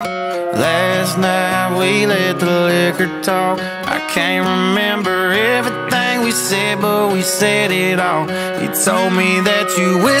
Last night we let the liquor talk. I can't remember everything we said, but we said it all. You told me that you will